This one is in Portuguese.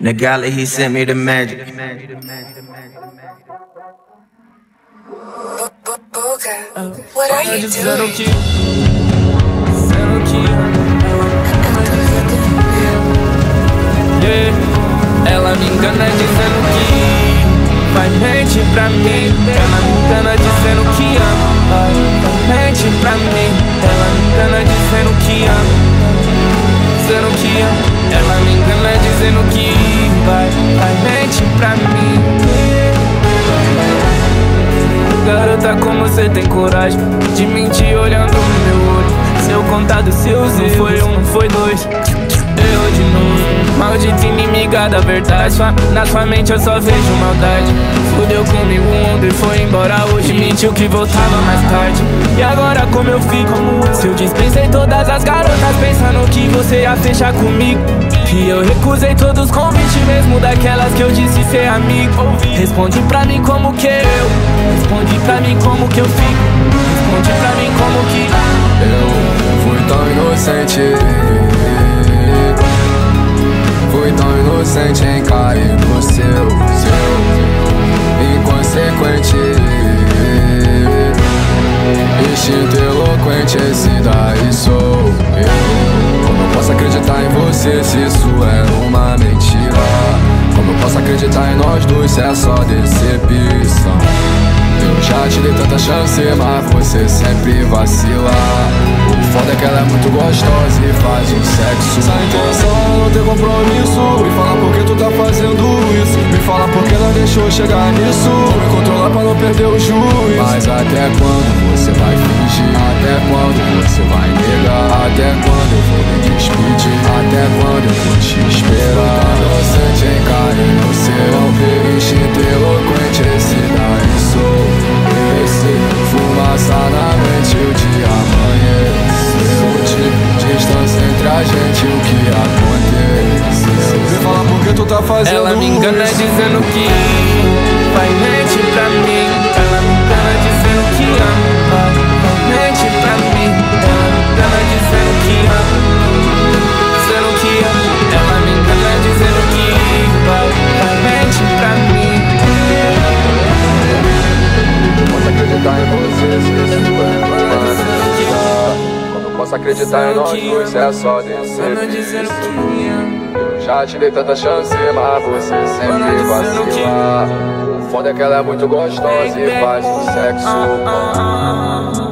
Nagala, he sent me the magic. What are you doing? Ela me engana dizendo que. Vai mente pra mim. Ela me engana dizendo que ama. Vai mente pra mim. Garota, como você tem coragem de mentir olhando no meu olho? Se eu contar dos seus erros, foi um, não foi dois. Eu de novo, maldita inimiga da verdade. Na sua mente eu só vejo maldade. Fudeu comigo ontem, foi embora hoje. Mentiu que voltava mais tarde. E agora como eu fico? Se eu dispensei todas as garotas pensando que você ia fechar comigo. E eu recusei todos os convites, mesmo daquelas que eu disse ser amigo. Responde pra mim como que eu. Responde pra mim como que eu fico. Responde pra mim como que. Eu fui tão inocente Fui tão inocente Instinto eloquente, esse daí sou eu. Como eu posso acreditar em você se isso é uma mentira? Como eu posso acreditar em nós dois se é só decepção? Eu já te dei tanta chance, mas você sempre vacila. O foda é que ela é muito gostosa e faz um deixou chegar nisso Vou me controlar pra não perder o juiz Mas até quando você vai fingir? Até quando você vai negar? Até quando eu vou me despedir? Até quando eu vou te esperar? Inocente em cair no seu Instinto eloquente, esse daí sou esse Fumaça na mente, o dia amanheceu De distância entre a gente, o que aconteceu Me fala por que tu tá fazendo Ela me engana dizendo que possa acreditar em nós dois, é só descer. Eu já te dei tanta chance, mas você sempre vacila. O foda é que ela é muito gostosa e faz o sexo bom.